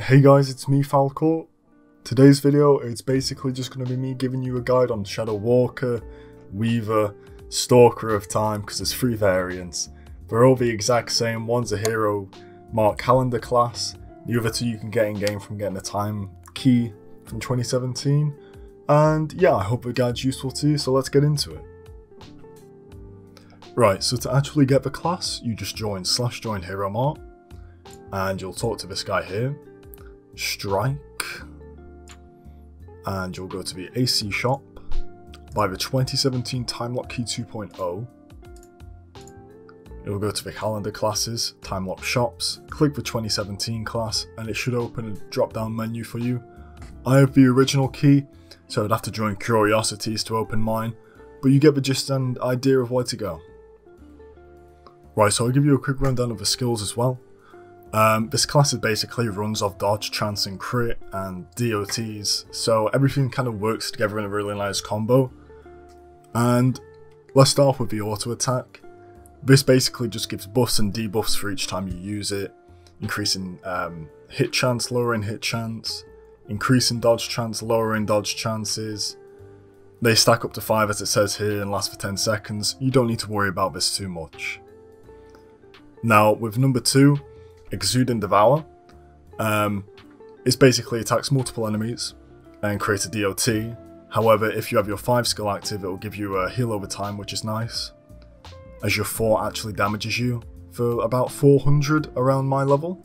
Hey guys, it's me Falkor. Today's video it's basically just going to be me giving you a guide on Shadow Walker, Weaver, Stalker of Time because there's three variants. They're all the exact same, one's a hero Mart Calendar class, the other two you can get in game from getting a time key from 2017. And yeah, I hope the guide's useful to you, so let's get into it. Right, so to actually get the class, you just join slash join hero mart, and you'll talk to this guy here, strike, and you'll go to the AC shop, buy the 2017 Time Lock Key 2.0, You'll go to the calendar classes, time lock shops, click the 2017 class, and it should open a drop down menu for you. I have the original key, so I'd have to join Curiosities to open mine, but you get the gist and idea of where to go. Right, so I'll give you a quick rundown of the skills as well. Um, this class is basically runs off dodge, chance, and crit, and DOTs, so everything kind of works together in a really nice combo. And let's start with the auto attack. This basically just gives buffs and debuffs for each time you use it, increasing um, hit chance, lowering hit chance, increasing dodge chance, lowering dodge chances. They stack up to 5 as it says here and last for 10 seconds, you don't need to worry about this too much. Now with number 2, Exude and Devour, um, it basically attacks multiple enemies and creates a DOT, however if you have your 5 skill active it will give you a heal over time which is nice as your 4 actually damages you for about 400 around my level.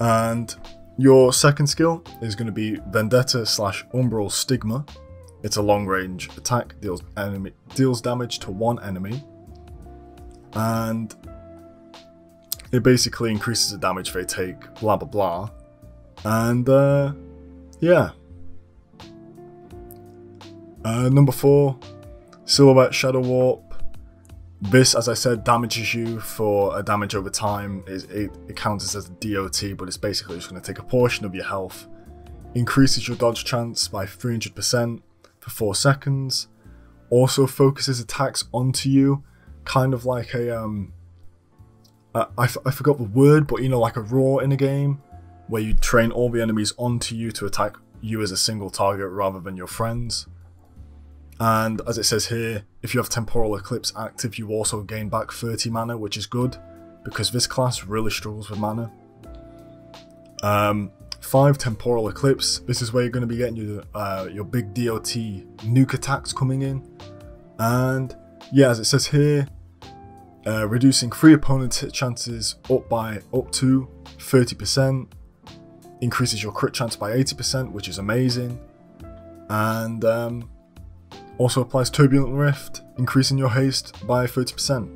And your second skill is going to be Vendetta slash Umbral Stigma. It's a long range attack, deals enemy deals damage to one enemy. And it basically increases the damage they take, blah blah blah. And uh, yeah. Uh, number four, Silhouette Shadow Warp. This, as I said, damages you for a damage over time. It, it, it counts as a DOT, but it's basically just going to take a portion of your health. Increases your dodge chance by 300% for 4 seconds. Also focuses attacks onto you, kind of like a, um, uh, I, I forgot the word, but you know, like a roar in a game, where you train all the enemies onto you to attack you as a single target rather than your friends. And as it says here, if you have Temporal Eclipse active, you also gain back 30 mana, which is good, because this class really struggles with mana. Um, 5 Temporal Eclipse, this is where you're going to be getting your, uh, your big DOT nuke attacks coming in. And yeah, as it says here, uh, reducing three opponents' hit chances up by up to 30%, increases your crit chance by 80%, which is amazing. And um, also applies Turbulent Rift, increasing your haste by 30%.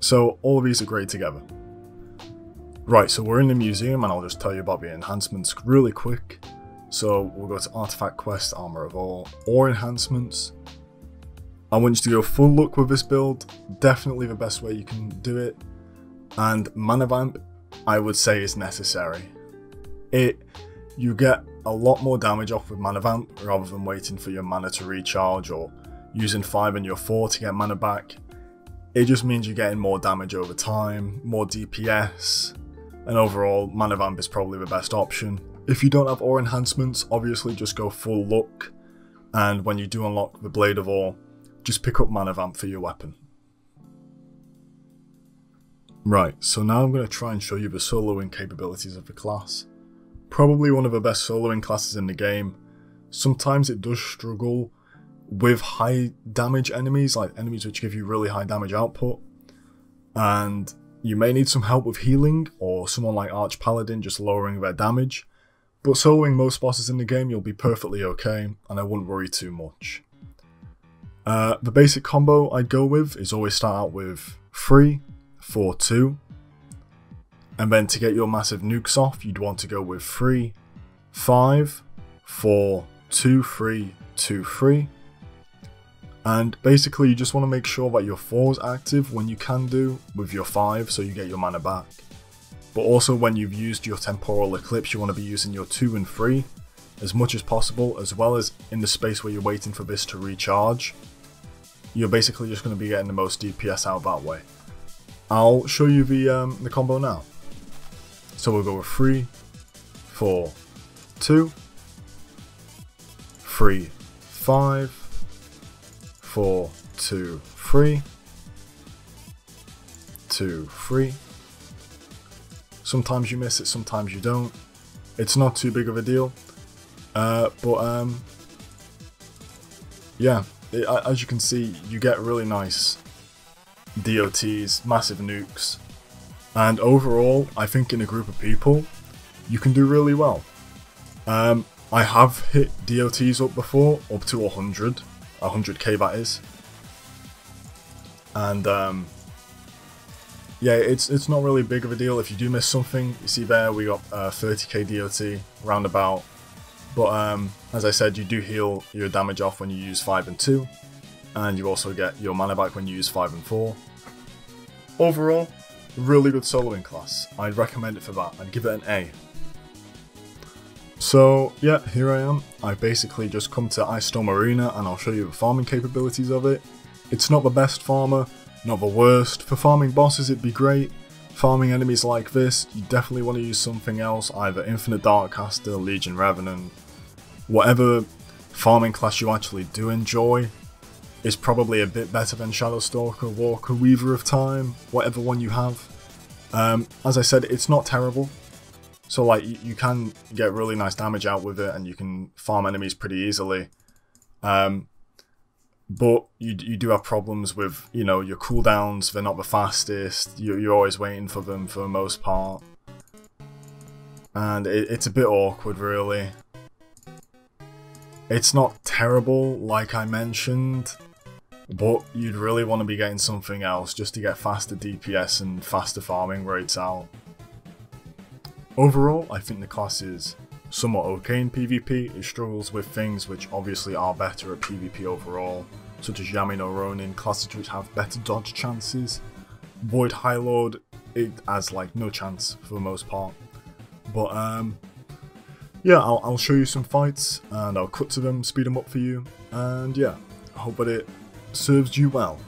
So all of these are great together. Right, so we're in the museum and I'll just tell you about the enhancements really quick. So we'll go to Artifact Quest, Armor of Awe, Awe enhancements. I want you to go full look with this build, definitely the best way you can do it. And Mana Vamp, I would say is necessary. It, you get a lot more damage off with Mana Vamp rather than waiting for your mana to recharge or using 5 and your 4 to get mana back. It just means you're getting more damage over time, more DPS, and overall Mana Vamp is probably the best option. If you don't have Awe enhancements, obviously just go full look, and when you do unlock the Blade of Awe, just pick up Mana Vamp for your weapon. Right, so now I'm going to try and show you the soloing capabilities of the class. Probably one of the best soloing classes in the game. Sometimes it does struggle with high damage enemies, like enemies which give you really high damage output. And you may need some help with healing, or someone like Arch Paladin just lowering their damage. But soloing most bosses in the game, you'll be perfectly okay, and I wouldn't worry too much. Uh, the basic combo I'd go with is always start out with 3, 4, 2, and then to get your massive nukes off, you'd want to go with 3, 5, 4, 2, 3, 2, 3. And basically you just want to make sure that your 4 is active when you can do with your 5 so you get your mana back. But also when you've used your Temporal Eclipse you want to be using your 2 and 3 as much as possible as well as in the space where you're waiting for this to recharge. You're basically just going to be getting the most DPS out that way. I'll show you the, um, the combo now. So we'll go with three, four, two, three, five, four, two, three, two, three. Sometimes you miss it, sometimes you don't. It's not too big of a deal. Uh, but um, yeah, it, as you can see, you get really nice DOTs, massive nukes, and overall, I think in a group of people, you can do really well. Um, I have hit DOTs up before, up to 100, 100k that is, and um, yeah, it's it's not really big of a deal if you do miss something. You see there, we got uh, 30k DOT roundabout, but um, as I said, you do heal your damage off when you use 5 and 2, and you also get your mana back when you use 5 and 4. Overall, really good soloing class. I'd recommend it for that. I'd give it an A. So yeah, here I am. I basically just come to Ice Storm Arena and I'll show you the farming capabilities of it. It's not the best farmer, not the worst. For farming bosses it'd be great. Farming enemies like this, you definitely want to use something else, either Infinite Darkcaster, Legion Revenant, whatever farming class you actually do enjoy is probably a bit better than Shadowstalker, Walker, Weaver of Time, whatever one you have. Um, as I said, it's not terrible. So like you, can get really nice damage out with it and you can farm enemies pretty easily. Um, but you, you do have problems with, you know, your cooldowns, they're not the fastest, you, you're always waiting for them for the most part. And it, it's a bit awkward really. It's not terrible like I mentioned, but you'd really want to be getting something else just to get faster DPS and faster farming rates out. Overall, I think the class is somewhat okay in PvP, it struggles with things which obviously are better at PvP overall, such as Yami no Ronin, classes which have better dodge chances. Void High Lord, it has like no chance for the most part. But um, yeah, I'll, I'll show you some fights and I'll cut to them, speed them up for you, and yeah, I hope that it serves you well.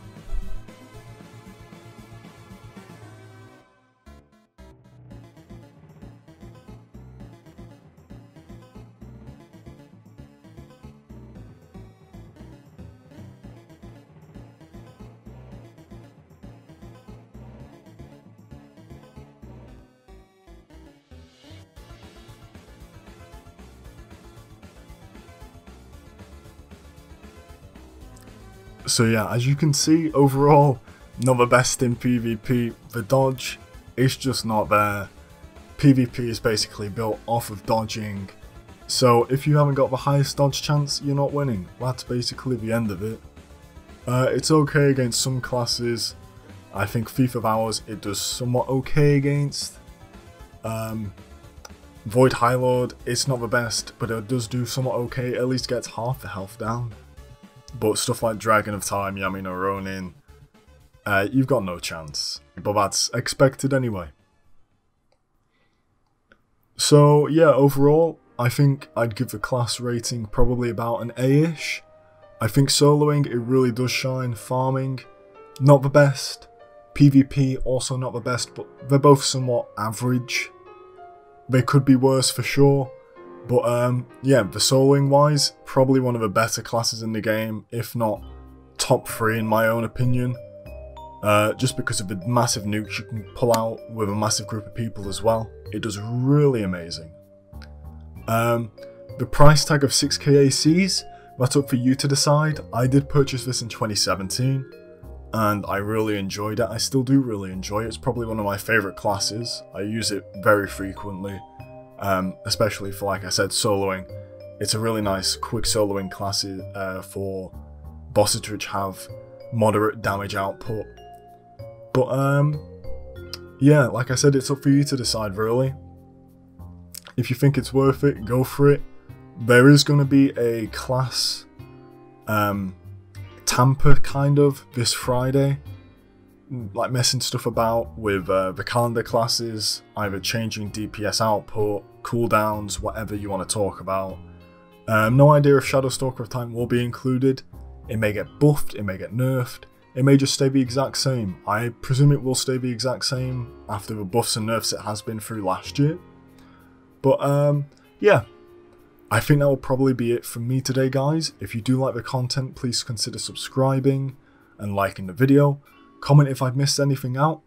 So yeah, as you can see, overall, not the best in PvP. The dodge is just not there. PvP is basically built off of dodging. So if you haven't got the highest dodge chance, you're not winning. That's basically the end of it. Uh, it's okay against some classes. I think Thief of Hours it does somewhat okay against. Um, Void High Lord, it's not the best, but it does do somewhat okay, at least gets half the health down. But stuff like Dragon of Time, Yami no Ronin, uh, you've got no chance. But that's expected anyway. So yeah, overall, I think I'd give the class rating probably about an A-ish. I think soloing, it really does shine. Farming, not the best. PvP, also not the best, but they're both somewhat average. They could be worse for sure. But um, yeah, the soloing wise, probably one of the better classes in the game, if not top three in my own opinion. Uh, just because of the massive nukes you can pull out with a massive group of people as well. It does really amazing. Um, the price tag of 6k ACs, that's up for you to decide. I did purchase this in 2017 and I really enjoyed it. I still do really enjoy it. It's probably one of my favourite classes. I use it very frequently um, especially for, like I said, soloing. It's a really nice, quick soloing class uh, for bosses which have moderate damage output. But, um, yeah, like I said, it's up for you to decide, really. If you think it's worth it, go for it. There is going to be a class um, tamper, kind of, this Friday like messing stuff about with uh, the calendar classes, either changing DPS output, cooldowns, whatever you want to talk about. Um, no idea if Shadowstalker of Time will be included. It may get buffed, it may get nerfed. it may just stay the exact same. I presume it will stay the exact same after the buffs and nerfs it has been through last year. But um, yeah, I think that will probably be it from me today, guys. If you do like the content, please consider subscribing and liking the video. Comment if I've missed anything out.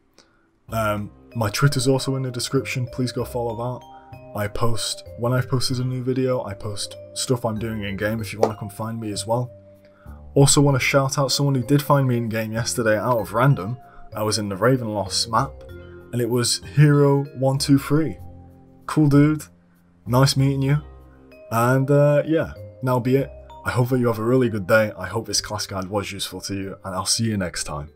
Um, my Twitter's also in the description. Please go follow that. I post when I've posted a new video. I post stuff I'm doing in game. If you want to come find me as well. Also, want to shout out someone who did find me in game yesterday out of random. I was in the Ravenloft map, and it was Hero123. Cool dude. Nice meeting you. And uh, yeah, now be it. I hope that you have a really good day. I hope this class guide was useful to you, and I'll see you next time.